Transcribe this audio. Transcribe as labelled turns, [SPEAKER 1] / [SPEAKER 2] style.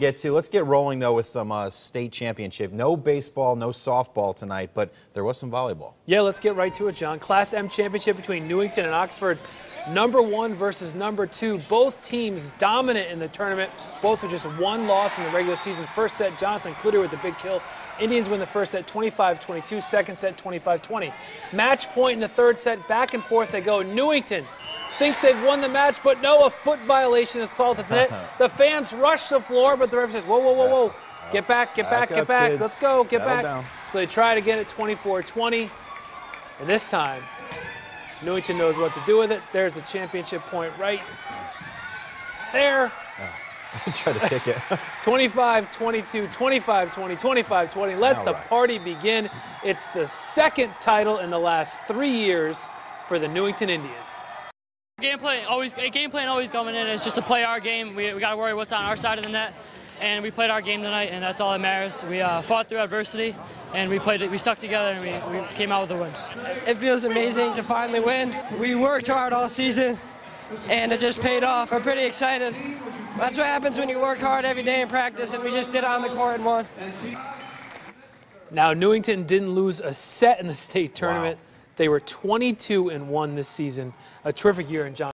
[SPEAKER 1] get to. Let's get rolling though with some uh, state championship. No baseball, no softball tonight, but there was some volleyball.
[SPEAKER 2] Yeah, let's get right to it, John. Class M championship between Newington and Oxford. Number one versus number two. Both teams dominant in the tournament. Both with just one loss in the regular season. First set, Jonathan Kluter with the big kill. Indians win the first set 25-22, second set 25-20. Match point in the third set, back and forth they go. Newington thinks they've won the match, but no, a foot violation is called at the net. the fans rush the floor, but the ref says, whoa, whoa, whoa, whoa. Get back, get back,
[SPEAKER 1] Back
[SPEAKER 2] get back.
[SPEAKER 1] kids.
[SPEAKER 2] Let's go, get
[SPEAKER 1] Settle
[SPEAKER 2] back.
[SPEAKER 1] down.
[SPEAKER 2] So they try it again at 24-20. And this time, Newington knows what to do with it. There's the championship point right there.
[SPEAKER 1] I Try to kick it.
[SPEAKER 2] 25 22, 25 20, 25 20. Let
[SPEAKER 1] All
[SPEAKER 2] the
[SPEAKER 1] right.
[SPEAKER 2] party begin. It's the second title in the last three years for the Newington Indians.
[SPEAKER 3] Game plan always game plan always coming in It's just to play our game. We, we got to worry what's on our side of the net, and we played our game tonight, and that's all that matters. We uh, fought through adversity, and we played it. We stuck together, and we, we came out with a win.
[SPEAKER 4] It feels amazing to finally win. We worked hard all season, and it just paid off. We're pretty excited. That's what happens when you work hard every day in practice, and we just did it on the court and won.
[SPEAKER 2] Now, Newington didn't lose a set in the state tournament. They were 22 and 1 this season. A terrific year in John.